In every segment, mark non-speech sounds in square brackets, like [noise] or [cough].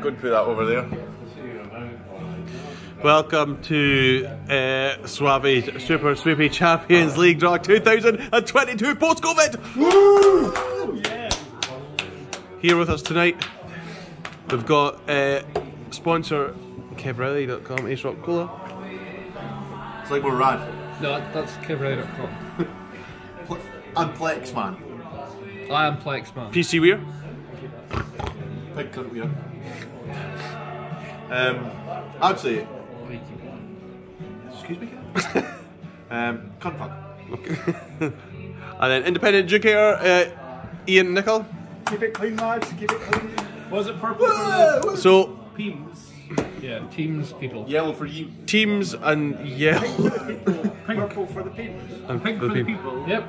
Go and put that over there. Welcome to uh, Suave Super Swoopy Champions League Draw 2022 post COVID. Woo! Here with us tonight, we've got uh, sponsor KevReilly.com, Ace Rock Cola. It's like we're rad. No, that's KevReilly.com. Pl- [laughs] I'm Plex, man. I am Plex Man. PC Wear. Big cunt we are. Um, I'd say. Excuse me, Ken? [laughs] um, cunt fuck. [laughs] And then independent educator, uh, Ian Nicol. Keep it clean, lads. Keep it clean. Was it purple for the So, teams. Yeah, teams people. Yellow for you. teams and yeah. Purple for the peems. [laughs] and Pink the for the people. Yep.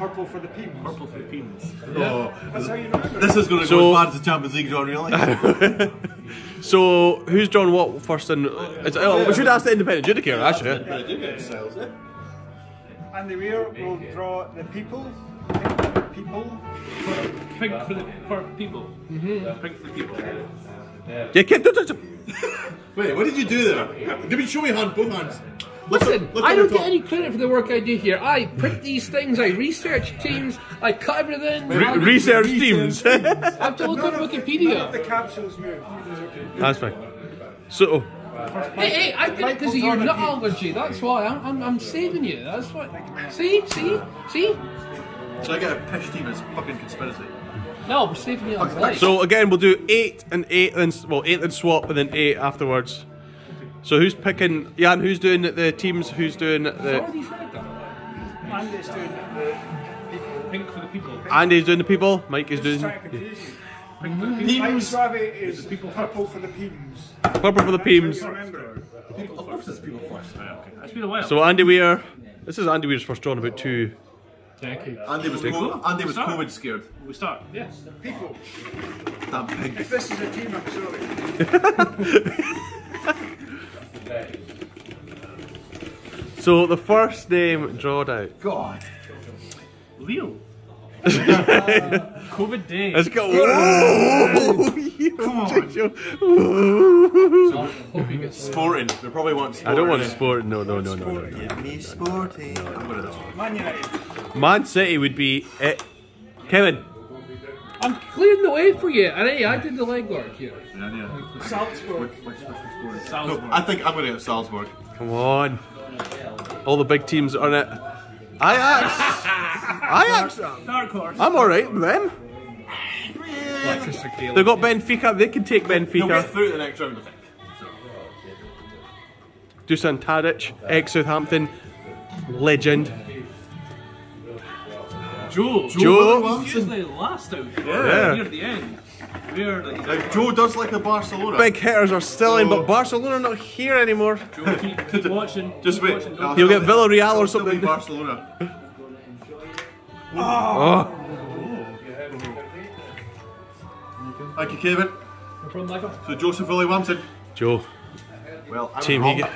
Purple for the peems. Purple for the Peems. Oh, That's how you remember. this is going to So- go as bad as the Champions League, John, really. [laughs] So, who's drawn what first? And it's, oh, we should ask the independent adjudicator actually. But I do get sales, eh? And the rear will draw the people. People. Pink for the per people. Mm-hmm. Pink for the people. Yeah, kid, don't touch him. [laughs] Wait, what did you do there? Give me, show me hand, both hands. Listen, look I don't get any credit for the work I do here. I print these things, I research teams, I cut everything. Re- research teams. [laughs] I've to look on None of the Wikipedia. capsules move. That's fine. So, Hey, hey, I did it because of your nut allergy. That's why I'm, I'm, I'm saving you. That's why. See, see, see. So I get a pish team as fucking conspiracy. No, we're saving you on life. so again, we'll do eight and eight, and well, eight and swap, and then eight afterwards. So who's picking? Yeah, and who's doing the teams? Who's doing the? these red then? And doing the Pink for the people. Andy's doing the people. Mike is doing trying to confuse you. Pink for the Mike Peems. Suave is purple for the peems. purple for the teams. Remember. Of course it's people first. Right, ah, okay. It's been a while. So Andy Weir. This is Andy Weir's first drawn about two. Decades. Andy was, co- Andy was COVID scared. we start. Yes. People. That pig. If this is a team, I'm sorry. [laughs] [laughs] So the first name drawed out. God. Leo. [laughs] COVID day. Let's go. Whoa! Come on. Hope you get. Sporting. They probably want sporting. I don't want sport. No, no, no, no, no. no. Give me sporting. I'm going to. Man United. Man City would be it. Kevin. I'm clearing the way for you. And hey, I did the legwork here. Yeah, yeah. Salzburg. No, Salzburg. I think I'm going to get Salzburg. Come on. All the big teams are in it. Ajax. [laughs] Ajax. Dark horse. I'm alright with them. They've got Benfica. They can take Benfica. They'll get through the next round, I think. Dusan Tadic, ex Southampton, legend. Joe. Joe. He was the last out. Yeah. Near the end. Weird. Like, Like, Joe does like a Barcelona. Big hitters are still in, Oh. but Barcelona are not here anymore. Joe, keep, keep [laughs] watching. Just keep wait. watching. I'll He'll get Villarreal or I'll still be something. Barcelona. [laughs] Oh. oh, Thank you, Kevin. No problem, Michael. So Joseph Willie Wampton. Joe, Well, I team was he wrong.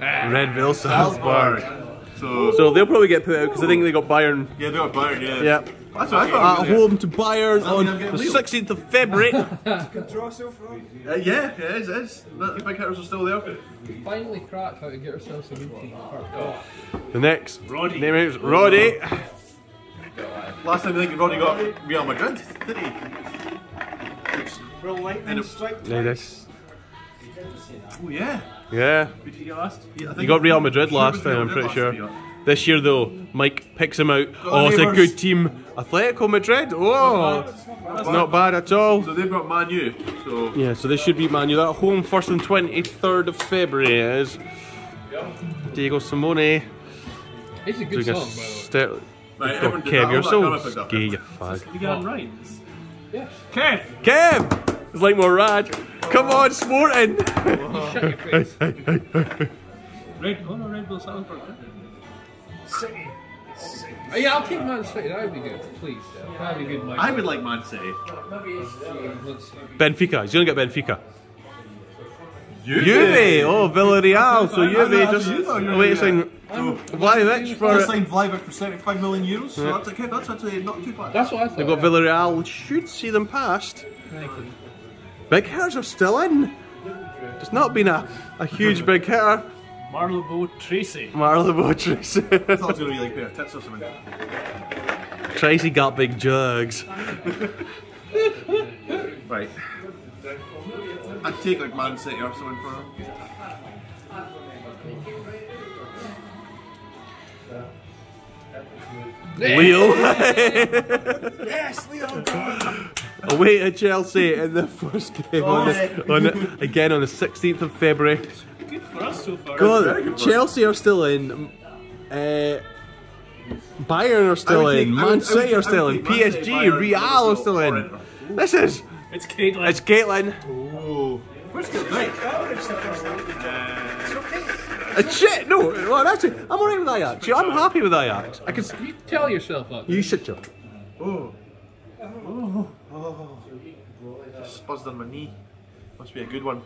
get. Red Bull Salzburg. So, So they'll probably get put out because I think they got Bayern. yeah, they got Bayern, yeah. Yeah. That's what I thought. At really. home to Bayern that mean on the 16th of February. Good draw so far. Uh, yeah, it is, it is. The the big hitters are still there. Finally cracked how to get ourselves a good team. Oh. the next Roddy. name is Roddy. Last time I think Roddy got Real Madrid, did he? Will lightning strike There it is. Oh, yeah. Yeah. Who did you get last? yeah I think He got Real Madrid last it was Real time, I'm pretty sure. year. This year though, Mike picks him out. Got Oh, it's a good team. Atletico Madrid. Oh, it's not bad at all. So they've got Man U. So Yeah, so this should beat Man U. That home first and 23rd of February is Diego Simeone. It's a good doing song, a by the way. Right, everyone did Kev, you're so colour picked up. gay, you fag. You got him right. Yeah. Kev. Kev! It's like more rad. Come on, Sporting! Shut your face. Red. Oh no, Red Bull Salzburg. City. Oh, yeah, I'll take Man City. That would be good, please. That would be good, Mike. I would like Man City. Benfica. He's going to get Benfica. Juve! Oh, Villarreal. So Juve I just. thought you wait a second. Vlahovic I for. signed Vlahovic for 75 million euros, so that's, okay, that's actually not too bad. That's what I thought. They've got Villarreal. Should see them past. Thank you. Big hitters are still in. It's not been a, a huge big hitter. Marlebo Tracy. Marley Tracy. [laughs] I thought it was going to be like a pair of tits or something. Tracy got big jugs. Right. I'd take like Man City or something for him. Leo [laughs] Yes, Leon! [laughs] away at Chelsea in the first game on the, on the, [laughs] again on the 16th of February. Good for us so far. God, Chelsea are still in. Uh, Bayern are still in. take- Man would- City would are still in. would take Man City, PSG, Bayern, Real are still in. Inter. This is It's Caitlin. it's Caitlin. Oh. Where's good night? [laughs] Shit. No, well, actually, I'm alright with Ajax. I'm happy with Ajax. I can. You tell yourself that. You shut your. Oh. Oh. Oh. Just buzzed on my knee. Must be a good one.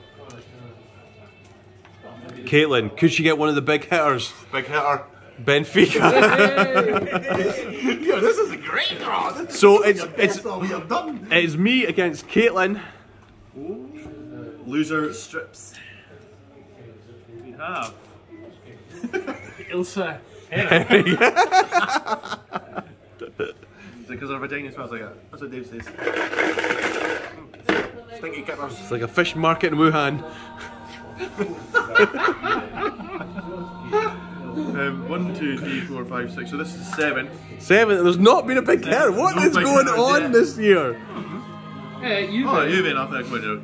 Caitlin, could she get one of the big hitters? Big hitter. Benfica. [laughs] [laughs] Yo, this is a great draw. This so is it's it's best draw we have done. it's me against Caitlin. Loser strips. We have Ilsa Henrik. Because her vagina smells like that. That's what Dave says. Stinky kippers. It's like a fish market in Wuhan. Um, one, two, three, four, five, six. So this is seven. Seven. There's not been a big hitter. What No is going on yet. this year? Hey, you. Oh, you've been off that window.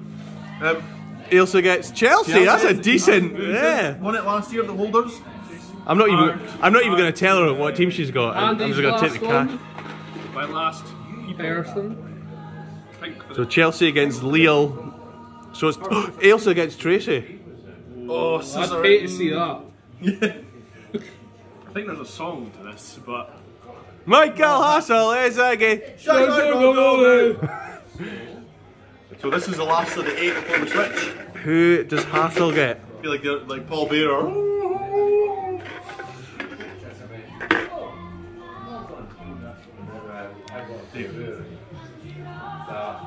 Um, He also gets Chelsea. That's a decent. Yeah. won it last year, the holders. I'm not even. I'm not even going to tell her what team she's got. I'm, I'm just going to take the last cash. My last Person. So Chelsea against Lille. So it's Ailsa [gasps] against Tracy. Oh, I'd scissor. pay to see that. [laughs] I think there's a song to this, but Michael Hassel is again. [laughs] So this is the last of the eight before we switch. Who does Hassel get? I feel like they're like Paul Bearer.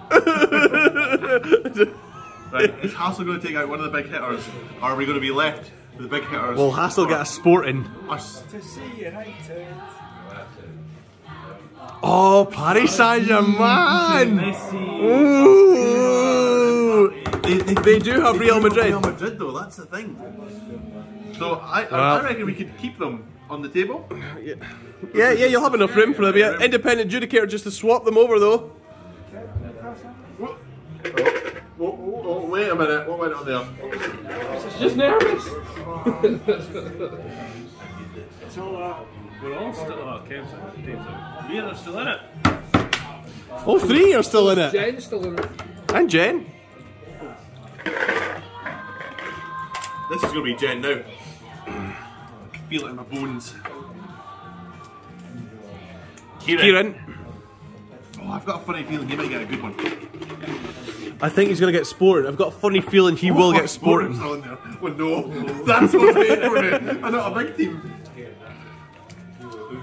[laughs] Right, is Hassel going to take out one of the big hitters? Or are we going to be left with the big hitters? Will Hassel get a sporting? Us. To see United. Oh, Paris Saint Germain! Ooh! They, they, They do have Real Madrid. Real Madrid though, that's the thing. So I, I, Well- I reckon we could keep them on the table. Yeah, yeah, you'll have enough room for them. Yeah. Independent adjudicator just to swap them over though. Oh, oh, oh, wait a minute, what went on there? Just nervous. So, uh, we're all still. Oh, Kev's out. Dave's out. We are still in it. All three are still in it. Jen's still in it. And Jen. This is going to be Jen now. I can feel it in my bones. Kieran. Kieran. Oh, I've got a funny feeling he might get a good one. I think he's going to get sporting. I've got a funny feeling he will get sporting. Oh, Sporting's on there. Oh no, that's what's waiting for me. I'm not a big team.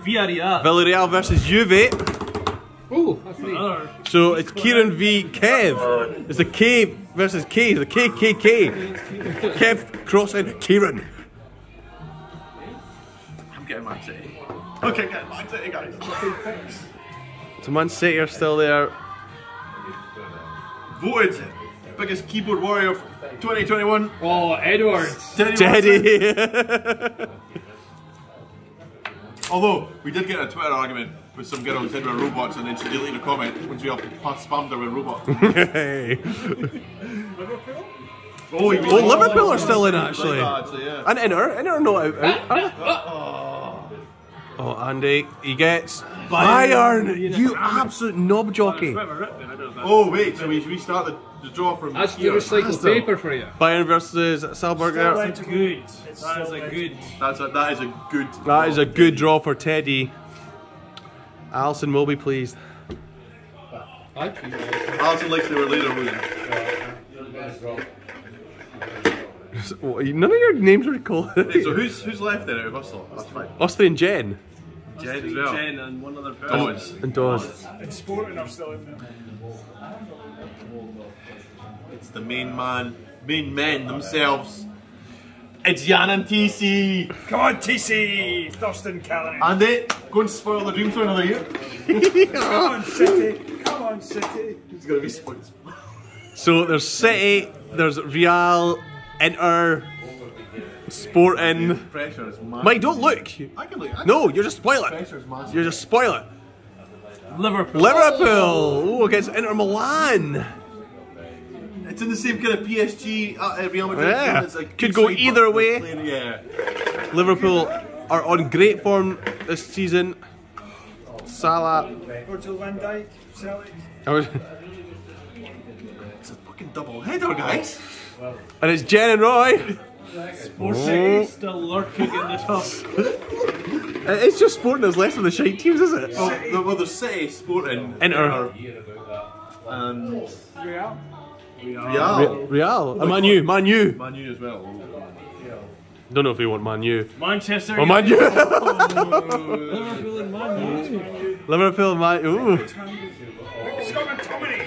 Villarreal. Villarreal versus Juve. Oh, that's me. Another. So it's Kieran v Kev. It's the K versus K. The KKK. Kev crossing Kieran. I'm getting Man City. Okay, get Man City, guys. So Man City are still there. Voted biggest keyboard warrior of 2021. Oh, Edwards. Teddy. Teddy. [laughs] Although we did get a Twitter argument with some girl who said we were robots, and then she deleted a comment once we all spammed her with robot. [laughs] hey. oh, he Oh, Liverpool are still in actually. actually, yeah. And Inter, Inter are not out. out, are? Oh, oh, Andy, he gets Bayern. You absolute knob jockey. Oh wait, so we restart the, the draw from That's the here. recycled paper for you. Bayern versus Salzburger. That's good. That is a good. That's a, that is a good. That is a good draw for Teddy. Alison will be pleased. I'd be Alison likes they were later. None of your names were called. Hey, so who's who's left then out of us all? That's fine. Austin and Jen. Jen as well. Jen and one other person. Dawes. And Dawes. and Sporting are still in there. the main man, main men themselves. It's Jan and TC. Come on, TC! Thurston Callahan. Andy, go and spoil the dream for another year. [laughs] Come on, City! Come on, City! It's gonna be spoiled. So there's City, there's Real, Inter, Sporting. Pressure is massive. Mike, don't look. I can look. I can No, you're just spoil it. Pressure is massive. You're just spoil it. Liverpool. Liverpool. Ooh, against Inter Milan. It's in the same kind of PSG, uh, uh, Real Madrid. Yeah. It's like Could go either way. playing- Yeah. Liverpool are on great form this season. Salah. Virgil van Dijk, Celtic. It's a fucking double header, guys. And it's Jen and Roy. Or City still lurking in the top. It's just Sporting that's less of the shite teams, is it? Well, the, well there's City, Sporting, Inter. and Real. Real. Real. And uh, Man U. Man U. Man U as well. Don't know if we want Man U. Manchester. Oh, Man U. [laughs] Liverpool and Man U. Liverpool, Man Ooh. Scotland Tommy!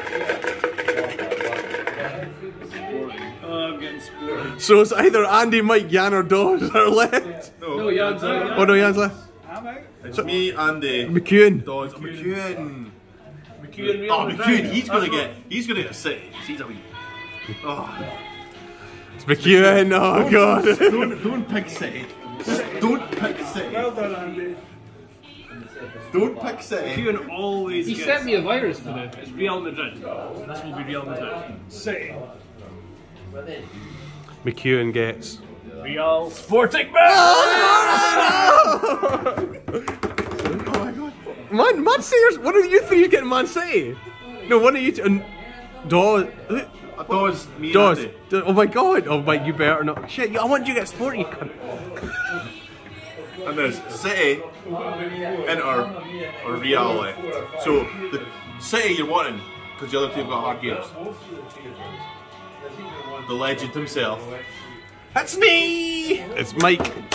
Oh, I'm getting spoiled. So it's either Andy, Mike, Jan, or Dawes are left. No, Jan's out. Oh no, Jan's left. I'm out. It's me, Andy, McEwen. Dodge, oh, McEwen. McEwen, Oh, Madrid. McEwen, he's gonna That's get, he's gonna get City. He's a wee. Oh, It's McEwen. Oh god. don't, don't pick City. Don't pick City. Well done, Andy. Don't pick City. McEwen always He gets. sent me a virus today. It's Real Madrid. This will be Real Madrid. City. McEwen gets. Real Sporting Man, [laughs] [laughs] Man City's. One of you three is getting Man City. No, one of you two. And Dawes. Dodge, me, Dawes. Andy. Oh my god. Oh my, you better not. Shit, I want you to get Sporting. You cunt. And there's City, Inter, or Real left. So the City you're wanting, because the other two have got hard games. The legend himself. That's me! It's Mike.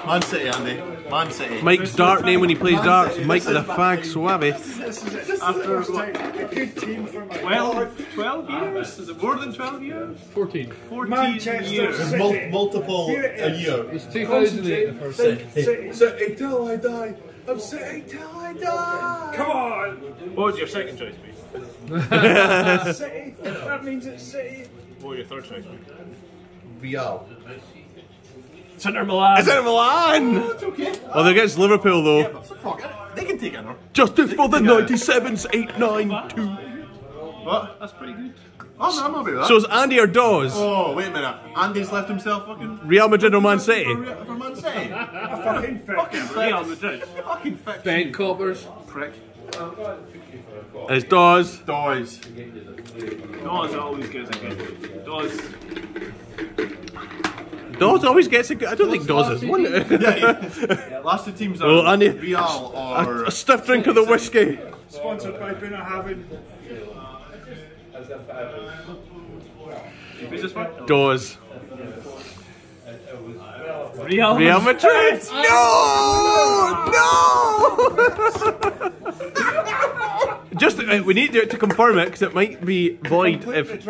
The, Man City, Andy. Man City. Mike's dart name when he plays Man darts. City, Mike this the fag suave. This is, this first time. A good team for my 12, 12 years? Is it more than 12 years? 14. 14 Manchester years. City. Mul- multiple a year. It's 2008 the first Think time. City. City till I die. I'm City till I die. Come on! What would your second choice be? [laughs] City. That means it's City. What would your third choice be? Real. It's Inter Milan. It's in Milan. Oh, it's okay. Well, they're against Liverpool though. Yeah, but fuck it. They can take Inter. Justice for the 97s, 8, 9, 2. What? That's pretty good. Oh, no, I'm happy with that. So it's Andy or Dawes? oh, wait a minute. Andy's left himself fucking. Real Madrid or Man City? For, for Man City. A [laughs] fucking fucking fit. Real. Madrid. Fucking fix. Bank you coppers. Prick. It's Dawes. Dawes. Dawes always gets a good. Dawes. Dawes always gets a good. I don't think Dawes has won it. Yeah, last two teams are Well, Andy- Real or. A, a stiff drink of the whiskey. Sponsored by Bunnahabhain. Who's this one? Dawes. Real, Real Madrid. No! No! [laughs] Just uh, we need to, to confirm it because it might be void Complete the if.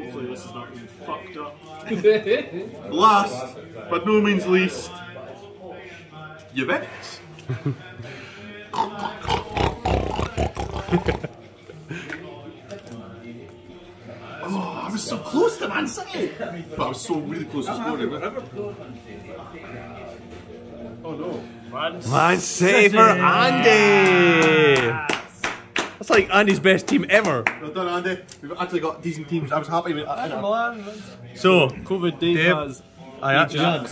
Draw. Hopefully this is not being fucked up. [laughs] Last, but no means least. Juventus. oh, I was so close to Man City, but I was so really close to scoring. Oh no! Man, Man City for Andy. That's like Andy's best team ever. Well done, Andy. We've actually got decent teams. I was happy with that. Milan. So, COVID Dave, Dave. has I uh, Jack.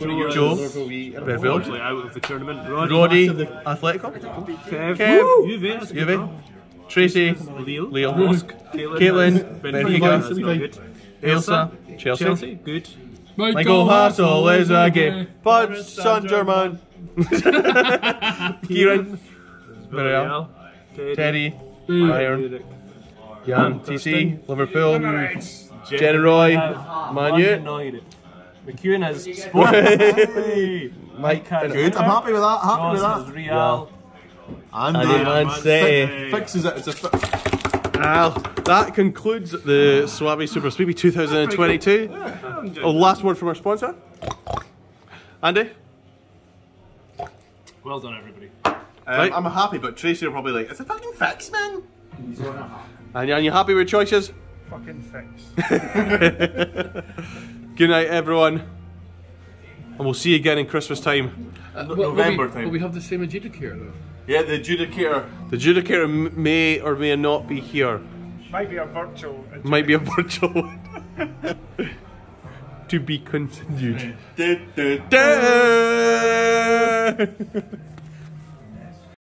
Joe, Redfield, Unfortunately out of the tournament. Roddy, Roddy, Atletico, Kev, Kev. Juve, that's Juve. Tracy, Leo, Leo, Caitlin, Caitlin, Benfica, Benfica, that's not good. Elsa, Chelsea, Chelsea, good. Michael Hassel is a game, but Saint Germain, Kieran, Villarreal, Teddy, Bayern, Jan, TC, Liverpool, Emirates. Jen Roy, Man Man U. McEwen has Sport. [laughs] Mike, Good. I'm happy with that. Happy with that. Real. Andy, Andy Man City. Fi- fixes it. It's a fi- Well, that concludes the Suave Super Sweepy 2022. Oh, last word from our sponsor. Andy? Well done, everybody. Um, Right. I'm happy, but Tracy will probably like, it's a fucking fix, man. And you're, you happy with your choices? Fucking fix. [laughs] Good night, everyone. And we'll see you again in Christmas time. Uh, No- will- will November we, time. Will we have the same adjudicator though? Yeah, the adjudicator. The adjudicator may or may not be here. Might be a virtual. Might be a virtual one. [laughs] to be continued. Du- du- Da-